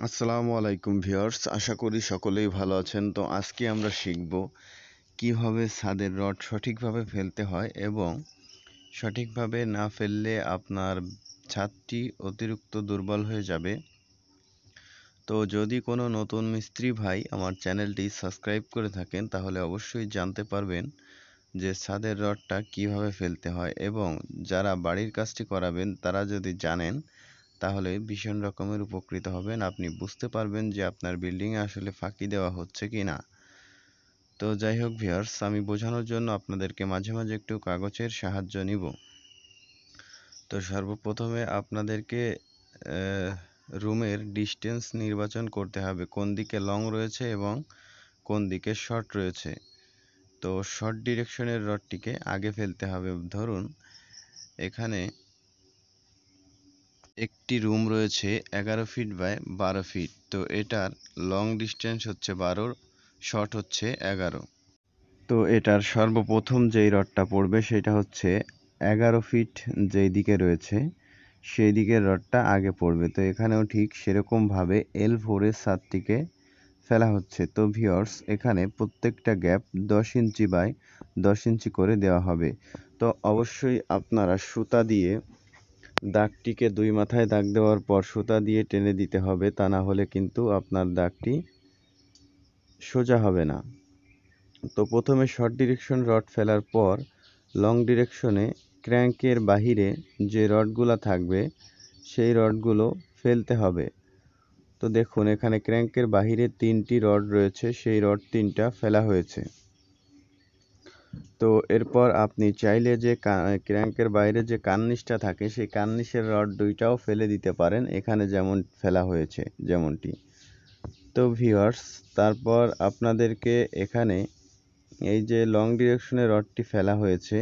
আসসালামু আলাইকুম ভিউয়ার্স, আশা করি সকলেই ভালো আছেন। তো আজকে আমরা শিখব কীভাবে ছাদের রড সঠিকভাবে ফেলতে হয় এবং সঠিকভাবে না ফেললে আপনার ছাদটি অতিরিক্ত দুর্বল হয়ে যাবে। তো যদি কোনো নতুন মিস্ত্রি ভাই আমার চ্যানেলটি সাবস্ক্রাইব করে থাকেন, তাহলে অবশ্যই জানতে পারবেন যে ছাদের রডটা কীভাবে ফেলতে হয় এবং যারা বাড়ির কাজটি করাবেন, তারা যদি জানেন তাহলে ভীষণ রকমের উপকৃত হবেন। আপনি বুঝতে পারবেন যে আপনার বিল্ডিংয়ে আসলে ফাঁকি দেওয়া হচ্ছে কি না। তো যাই হোক ভিয়ার্স আমি বোঝানোর জন্য আপনাদেরকে মাঝে মাঝে একটু কাগজের সাহায্য নিব। তো সর্বপ্রথমে আপনাদেরকে রুমের ডিস্টেন্স নির্বাচন করতে হবে। কোন দিকে লং রয়েছে এবং কোন দিকে শর্ট রয়েছে। তো শর্ট ডিরেকশনের রডটিকে আগে ফেলতে হবে। ধরুন, এখানে একটি রুম রয়েছে এগারো ফিট বাই বারো ফিট। তো এটার লং ডিস্টেন্স হচ্ছে বারো শর্ট হচ্ছে এগারো। তো এটার সর্বপ্রথম যেই রডটা পড়বে সেটা হচ্ছে এগারো ফিট যেই দিকে রয়েছে, সেই দিকের রডটা আগে পড়বে। তো এখানেও ঠিক সেরকমভাবে এল ফোরের সাতটিকে ফেলা হচ্ছে। তো ভিওর্স এখানে প্রত্যেকটা গ্যাপ দশ ইঞ্চি বাই দশ ইঞ্চি করে দেওয়া হবে। তো অবশ্যই আপনারা সুতা দিয়ে দাগটিকে দুই মাথায় দাগ দেওয়ার পর সুতা দিয়ে টেনে দিতে হবে, তা না হলে কিন্তু আপনার দাগটি সোজা হবে না। তো প্রথমে শর্ট ডিরেকশন রড ফেলার পর লং ডিরেকশনে ক্র্যাঙ্কের বাহিরে যে রডগুলো থাকবে, সেই রডগুলো ফেলতে হবে। তো দেখুন, এখানে ক্র্যাঙ্কের বাহিরে তিনটি রড রয়েছে, সেই রড তিনটা ফেলা হয়েছে। তো এরপর আপনি চাইলে যে ক্র্যাঙ্কের বাইরে যে কার্নিশটা থাকে, সেই কার্নিশের রড দুইটাও ফেলে দিতে পারেন। এখানে যেমন ফেলা হয়েছে, যেমনটি। তো ভিওয়ার্স তারপর আপনাদেরকে এখানে এই যে লং ডিরেকশনে রডটি ফেলা হয়েছে,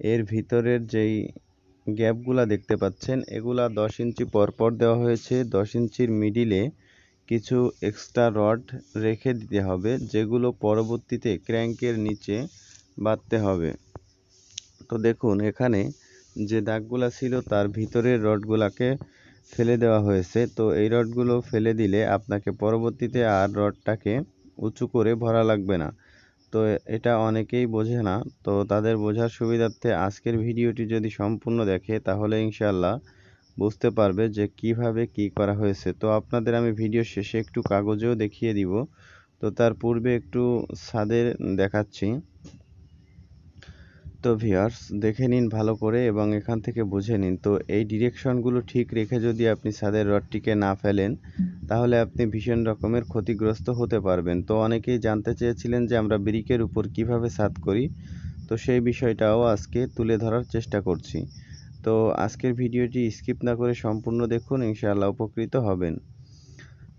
এর ভিতরের যেই গ্যাপগুলা দেখতে পাচ্ছেন, এগুলা দশ ইঞ্চি পরপর দেওয়া হয়েছে। দশ ইঞ্চির মিডিলে কিছু এক্সট্রা রড রেখে দিতে হবে, যেগুলো পরবর্তীতে ক্র্যাঙ্কের নিচে বাঁধতে হবে। তো দেখুন, এখানে যে দাগগুলা ছিল তার ভিতরের রডগুলাকে ফেলে দেওয়া হয়েছে। তো এই রডগুলো ফেলে দিলে আপনাকে পরবর্তীতে আর রডটাকে উঁচু করে ভরা লাগবে না। তো এটা অনেকেই বোঝে না। তো তাদের বোঝার সুবিধার্থে আজকের ভিডিওটি যদি সম্পূর্ণ দেখে, তাহলে ইনশাল্লাহ বুঝতে পারবে যে কীভাবে কি করা হয়েছে। তো আপনাদের আমি ভিডিও শেষে একটু কাগজেও দেখিয়ে দিব। তো তার পূর্বে একটু ছাদের দেখাচ্ছি। তো ভিউয়ার্স দেখে নিন ভালো করে এবং এখান থেকে বুঝে নিন। তো এই ডিরেকশনগুলো ঠিক রেখে যদি আপনি ছাদের রডটিকে না ফেলেন, তাহলে আপনি ভীষণ রকমের ক্ষতিগ্রস্ত হতে পারবেন। তো অনেকেই জানতে চেয়েছিলেন যে আমরা ব্রিকের উপর কীভাবে ছাদ করি। তো সেই বিষয়টাও আজকে তুলে ধরার চেষ্টা করছি। তো আজকের ভিডিওটি স্কিপ না করে সম্পূর্ণ দেখুন, ইনশাআল্লাহ উপকৃত হবেন।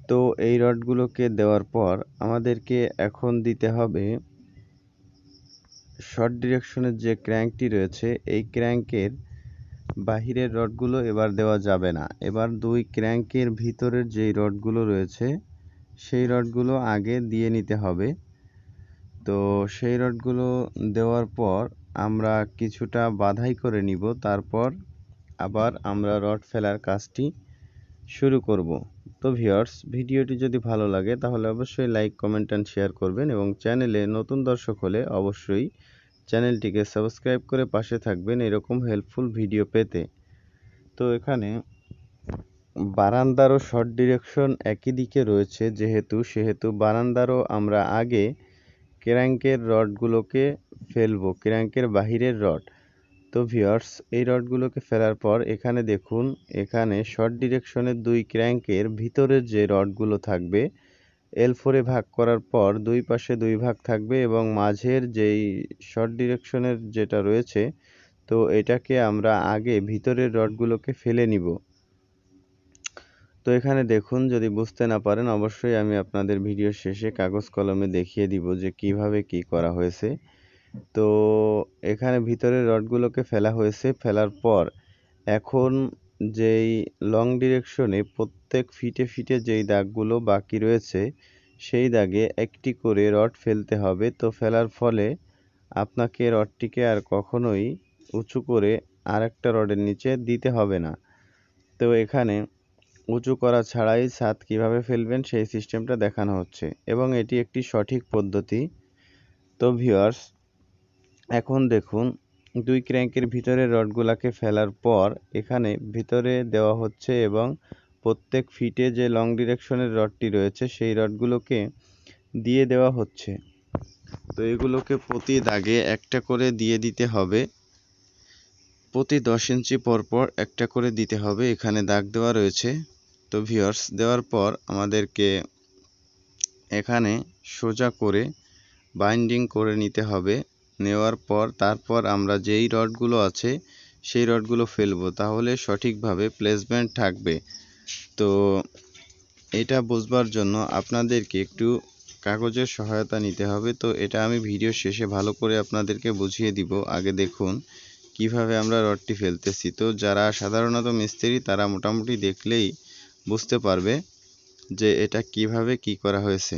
তো এই রডগুলোকে দেওয়ার পর আমাদেরকে এখন দিতে হবে শর্ট ডিরেকশনের যে ক্র্যাঙ্কটি রয়েছে, এই ক্র্যাঙ্কের বাহিরের রডগুলো এবার দেওয়া যাবে না। এবার দুই ক্র্যাঙ্কের ভিতরের যেই রডগুলো রয়েছে, সেই রডগুলো আগে দিয়ে নিতে হবে। তো সেই রডগুলো দেওয়ার পর আমরা কিছুটা বাধাই করে নিব। তারপর আবার আমরা রড ফেলার কাজটি শুরু করব। তো ভিওর্স ভিডিওটি যদি ভালো লাগে, তাহলে অবশ্যই লাইক, কমেন্ট অ্যান্ড শেয়ার করবেন এবং চ্যানেলে নতুন দর্শক হলে অবশ্যই চ্যানেলটিকে সাবস্ক্রাইব করে পাশে থাকবেন এরকম হেল্পফুল ভিডিও পেতে। তো এখানে বারান্দারও শর্ট ডিরেকশন একই দিকে রয়েছে যেহেতু, সেহেতু বারান্দারও আমরা আগে ক্র্যাঙ্কের রডগুলোকে ফেলব ক্র্যাঙ্কের বাহিরের রড। তো ভিওর্স এই রডগুলোকে ফেলার পর এখানে দেখুন, এখানে শর্ট ডিরেকশনের দুই ক্র্যাঙ্কের ভিতরের যে রডগুলো থাকবে এল ফোরে ভাগ করার পর দুই পাশে দুই ভাগ থাকবে এবং মাঝের যেই শর্ট ডিরেকশনের যেটা রয়েছে, তো এটাকে আমরা আগে ভিতরের রডগুলোকে ফেলে নিব। তো এখানে দেখুন, যদি বুঝতে না পারেন, অবশ্যই আমি আপনাদের ভিডিও শেষে কাগজ কলমে দেখিয়ে দিব যে কীভাবে কি করা হয়েছে। তো এখানে ভিতরের রডগুলোকে ফেলা হয়েছে। ফেলার পর এখন যেই লং ডিরেকশনে প্রত্যেক ফিটে ফিটে যেই দাগগুলো বাকি রয়েছে, সেই দাগে একটি করে রড ফেলতে হবে। তো ফেলার ফলে আপনাকে রডটিকে আর কখনোই উঁচু করে আর একটা রডের নিচে দিতে হবে না। তো এখানে উঁচু করা ছাড়াই ছাদ কীভাবে ফেলবেন সেই সিস্টেমটা দেখানো হচ্ছে। এবং এটি একটি সঠিক পদ্ধতি। তো ভিউয়ার্স এখন দেখুন, দুই ক্র্যাঙ্কের ভিতরে রডগুলাকে ফেলার পর এখানে ভিতরে দেওয়া হচ্ছে এবং প্রত্যেক ফিটে যে লং ডিরেকশনের রডটি রয়েছে, সেই রডগুলোকে দিয়ে দেওয়া হচ্ছে। তো এগুলোকে প্রতি দাগে একটা করে দিয়ে দিতে হবে। প্রতি দশ ইঞ্চি পরপর একটা করে দিতে হবে। এখানে দাগ দেওয়া রয়েছে। তো ভিওর্স দেওয়ার পর আমাদেরকে এখানে সোজা করে বাইন্ডিং করে নিতে হবে। নেওয়ার পর তারপর আমরা যেই রডগুলো আছে, সেই রডগুলো ফেলব। তাহলে সঠিকভাবে প্লেসমেন্ট থাকবে। তো এটা বুঝবার জন্য আপনাদেরকে একটু কাগজের সহায়তা নিতে হবে। তো এটা আমি ভিডিও শেষে ভালো করে আপনাদেরকে বুঝিয়ে দিব। আগে দেখুন কীভাবে আমরা রডটি ফেলতেছি। তো যারা সাধারণত মিস্ত্রি, তারা মোটামুটি দেখলেই বুঝতে পারবে যে এটা কীভাবে কি করা হয়েছে।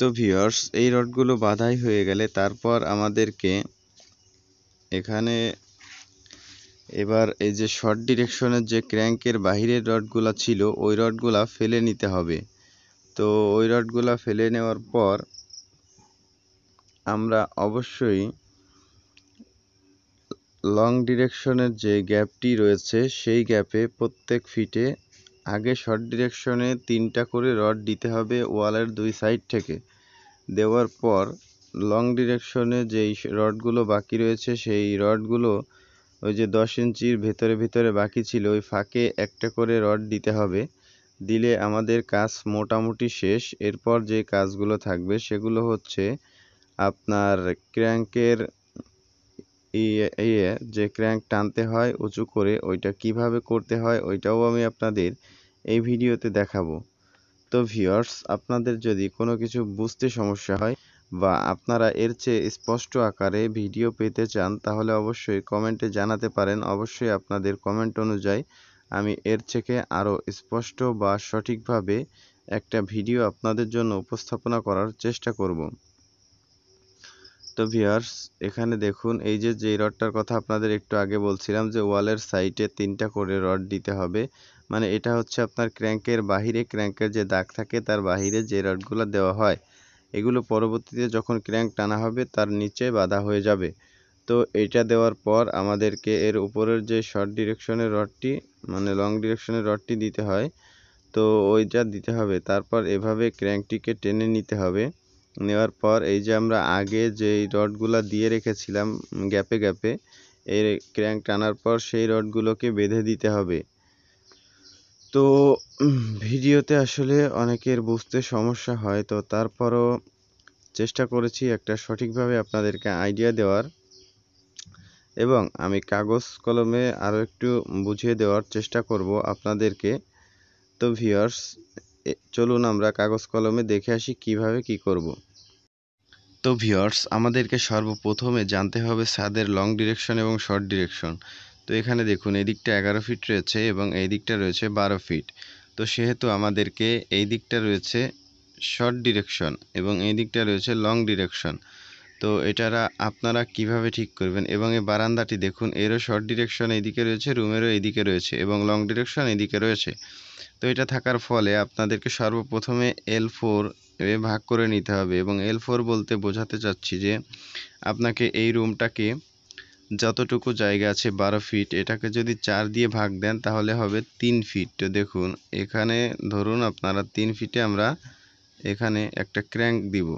তো ভিওর্স এই রডগুলো বাধাই হয়ে গেলে তারপর আমাদেরকে এখানে এবার এই যে শর্ট ডিরেকশনের যে ক্র্যাঙ্কের বাহিরের রডগুলা ছিল, ওই রডগুলা ফেলে নিতে হবে। তো ওই রডগুলা ফেলে নেওয়ার পর আমরা অবশ্যই লং ডিরেকশনের যে গ্যাপটি রয়েছে, সেই গ্যাপে প্রত্যেক ফিটে আগে শর্ট ডিরেকশনে তিনটা করে রড দিতে হবে ওয়ালের দুই সাইড থেকে। দেওয়ার পর লং ডিরেকশনে যেই রডগুলো বাকি রয়েছে, সেই রডগুলো ওই যে দশ ইঞ্চির ভেতরে ভেতরে বাকি ছিল, ওই ফাঁকে একটা করে রড দিতে হবে। দিলে আমাদের কাজ মোটামুটি শেষ। এরপর যে কাজগুলো থাকবে, সেগুলো হচ্ছে আপনার ক্র্যাঙ্কের ইয়ে যে ক্র্যাঙ্ক টানতে হয় উঁচু করে, ওইটা কীভাবে করতে হয়, ওইটাও আমি আপনাদের এই ভিডিওতে দেখাবো। তো ভিউয়ার্স আপনাদের যদি কোনো কিছু বুঝতে সমস্যা হয় বা আপনারা এর চেয়ে স্পষ্ট আকারে ভিডিও পেতে চান, তাহলে অবশ্যই কমেন্টে জানাতে পারেন। অবশ্যই আপনাদের কমেন্ট অনুযায়ী আমি এর থেকে আরও স্পষ্ট বা সঠিকভাবে একটা ভিডিও আপনাদের জন্য উপস্থাপনা করার চেষ্টা করব। তো ভিউয়ার্স এখানে দেখুন, এই যে যে রডটার কথা আপনাদের একটু আগে বলছিলাম যে ওয়ালের সাইটে তিনটা করে রড দিতে হবে। মানে এটা হচ্ছে আপনার ক্র্যাঙ্কের বাহিরে, ক্র্যাঙ্কের যে দাগ থাকে তার বাহিরে যে রডগুলো দেওয়া হয়, এগুলো পরবর্তীতে যখন ক্র্যাঙ্ক টানা হবে তার নিচে বাঁধা হয়ে যাবে। তো এটা দেওয়ার পর আমাদেরকে এর উপরের যে শর্ট ডিরেকশনের রডটি মানে লং ডিরেকশনের রডটি দিতে হয়, তো ওইটা দিতে হবে। তারপর এভাবে ক্র্যাঙ্কটিকে টেনে নিতে হবে। নেওয়ার পর এই যে আমরা আগে যেই রডগুলা দিয়ে রেখেছিলাম গ্যাপে গ্যাপে এই ক্র্যাঙ্ক টানার পর সেই রডগুলোকে বেঁধে দিতে হবে। তো ভিডিওতে আসলে অনেকের বুঝতে সমস্যা হয়। তো তারপরও চেষ্টা করেছি একটা সঠিকভাবে আপনাদেরকে আইডিয়া দেওয়ার এবং আমি কাগজ কলমে আরও একটু বুঝিয়ে দেওয়ার চেষ্টা করব আপনাদেরকে। তো ভিউয়ার্স চলুন আমরা কাগজ কলমে দেখে আসি কীভাবে কি করব। তো ভিউয়ার্স আমাদেরকে সর্বপ্রথমে জানতে হবে ছাদের লং ডিরেকশন এবং শর্ট ডিরেকশন তো এখানে দেখুন, এই দিকটা এগারো ফিট রয়েছে এবং এই দিকটা রয়েছে বারো ফিট তো সেহেতু আমাদেরকে এই দিকটা রয়েছে শর্ট ডিরেকশন এবং এই দিকটা রয়েছে লং ডিরেকশন তো এটারা আপনারা কীভাবে ঠিক করবেন? এবং এই বারান্দাটি দেখুন, এরও শর্ট ডিরেকশন এইদিকে রয়েছে, রুমেরও এইদিকে রয়েছে এবং লং ডিরেকশন এইদিকে রয়েছে। তো এটা থাকার ফলে আপনাদেরকে সর্বপ্রথমে এল ফোর এ ভাগ করে নিতে হবে এবং এল ফোর বলতে বোঝাতে চাচ্ছি যে আপনাকে এই রুমটাকে যতটুকু জায়গা আছে বারো ফিট এটাকে যদি চার দিয়ে ভাগ দেন তাহলে হবে তিন ফিট তো দেখুন, এখানে ধরুন আপনারা তিন ফিটে আমরা এখানে একটা ক্র্যাঙ্ক দিব।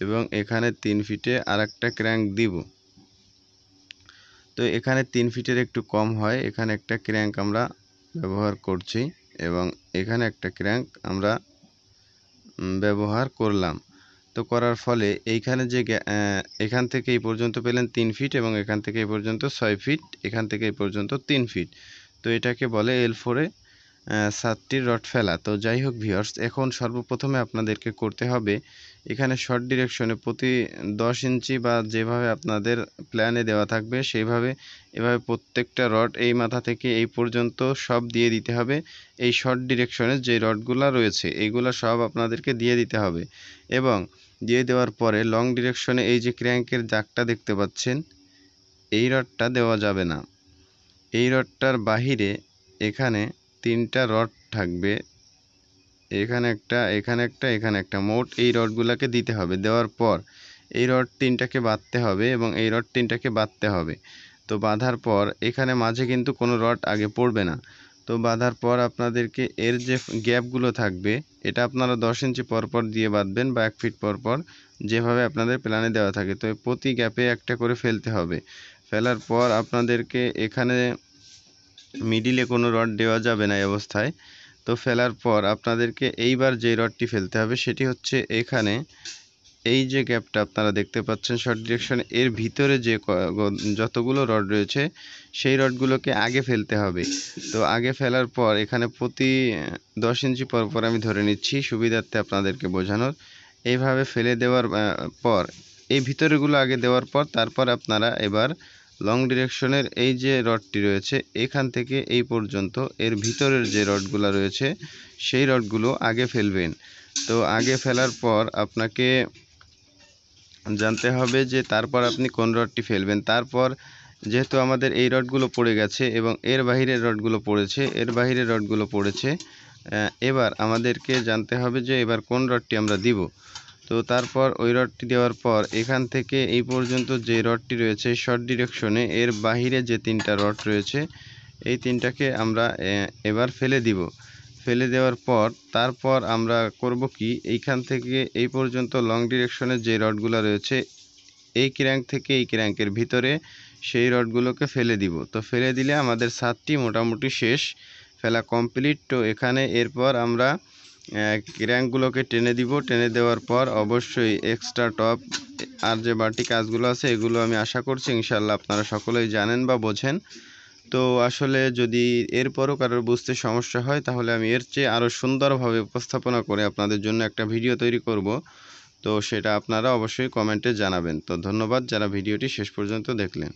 এবং এখানে তিন ফিটে আর একটা ক্র্যাঙ্ক দিব। তো এখানে তিন ফিটের একটু কম হয়, এখানে একটা ক্র্যাঙ্ক আমরা ব্যবহার করছি এবং এখানে একটা ক্র্যাঙ্ক আমরা ব্যবহার করলাম। তো করার ফলে এইখানে যে এখান থেকে এই পর্যন্ত পেলেন তিন ফিট এবং এখান থেকে এই পর্যন্ত ছয় ফিট, এখান থেকে এই পর্যন্ত তিন ফিট। তো এটাকে বলে এল ফোরে সাতটি রড ফেলা। তো যাই হোক ভিওর্স এখন সর্বপ্রথমে আপনাদেরকে করতে হবে, এখানে শর্ট ডিরেকশনে প্রতি দশ ইঞ্চি বা যেভাবে আপনাদের প্ল্যানে দেওয়া থাকবে, সেইভাবে, এভাবে প্রত্যেকটা রড এই মাথা থেকে এই পর্যন্ত সব দিয়ে দিতে হবে। এই শর্ট ডিরেকশনে যে রডগুলো রয়েছে এইগুলো সব আপনাদেরকে দিয়ে দিতে হবে। এবং দিয়ে দেওয়ার পরে লং ডিরেকশনে এই যে ক্র্যাঙ্কের জাকটা দেখতে পাচ্ছেন, এই রডটা দেওয়া যাবে না। এই রডটার বাহিরে এখানে তিনটা রড থাকবে, এখানে একটা এখানে একটা এখানে একটা। মোট এই রডগুলোকে দিতে হবে। দেওয়ার পর এই রড তিনটাকে বাঁধতে হবে এবং এই রড তিনটাকে বাঁধতে হবে। তো বাঁধার পর এখানে মাঝে কিন্তু কোনো রড আগে পড়বে না। তো বাঁধার পর আপনাদেরকে এর যে গ্যাপগুলো থাকবে এটা আপনারা দশ ইঞ্চি পরপর পর দিয়ে বাঁধবেন বা এক ফিট পরপর পর যেভাবে আপনাদের প্ল্যানে দেওয়া থাকে। তো প্রতি গ্যাপে একটা করে ফেলতে হবে। ফেলার পর আপনাদেরকে এখানে মিডিলে কোনো রড দেওয়া যাবে না অবস্থায়। তো ফেলার পর আপনাদেরকে এইবার যে রডটি ফেলতে হবে, সেটি হচ্ছে এখানে এই যে গ্যাপটা আপনারা দেখতে পাচ্ছেন শর্ট ডিরেকশন এর ভিতরে যে যতগুলো রড রয়েছে, সেই রডগুলোকে আগে ফেলতে হবে। তো আগে ফেলার পর এখানে প্রতি দশ ইঞ্চি পর পর আমি ধরে নিচ্ছি সুবিধার্থে আপনাদেরকে বোঝানোর। এইভাবে ফেলে দেওয়ার পর, এই ভিতরেগুলো আগে দেওয়ার পর তারপর আপনারা এবার লং ডিরেকশনের এই যে রডটি রয়েছে, এখান থেকে এই পর্যন্ত এর ভিতরের যে রডগুলো রয়েছে, সেই রডগুলো আগে ফেলবেন। তো আগে ফেলার পর আপনাকে জানতে হবে যে তারপর আপনি কোন রডটি ফেলবেন। তারপর যেহেতু আমাদের এই রডগুলো পড়ে গেছে এবং এর বাহিরের রডগুলো পড়েছে, এর বাহিরের রডগুলো পড়েছে এবার আমাদেরকে জানতে হবে যে এবার কোন রডটি আমরা দিব। তো তারপর ওই রডটি দেওয়ার পর এখান থেকে এই পর্যন্ত যে রডটি রয়েছে শর্ট ডিরেকশনে, এর বাহিরে যে তিনটা রড রয়েছে, এই তিনটাকে আমরা এবার ফেলে দিব। ফেলে দেওয়ার পর, তারপর আমরা করব কি? এইখান থেকে এই পর্যন্ত লং ডিরেকশনের যে রডগুলো রয়েছে, এই ক্র্যাঙ্ক থেকে এই ক্র্যাঙ্কের ভিতরে সেই রডগুলোকে ফেলে দিব। তো ফেলে দিলে আমাদের সাতটি মোটামুটি শেষ, ফেলা কমপ্লিট তো এখানে এরপর আমরা ক্র্যাঙ্কগুলোকে টেনে দিব। টেনে দেওয়ার পর অবশ্যই এক্সট্রা টপ আর যে বাড়তি কাজগুলো আছে, এগুলো আমি আশা করছি ইনশাল্লাহ আপনারা সকলেই জানেন বা বোঝেন। তো আসলে যদি এরপরও কারোর বুঝতে সমস্যা হয়, তাহলে আমি এর চেয়ে আরও সুন্দরভাবে উপস্থাপনা করে আপনাদের জন্য একটা ভিডিও তৈরি করব। তো সেটা আপনারা অবশ্যই কমেন্টে জানাবেন। তো ধন্যবাদ যারা ভিডিওটি শেষ পর্যন্ত দেখলেন।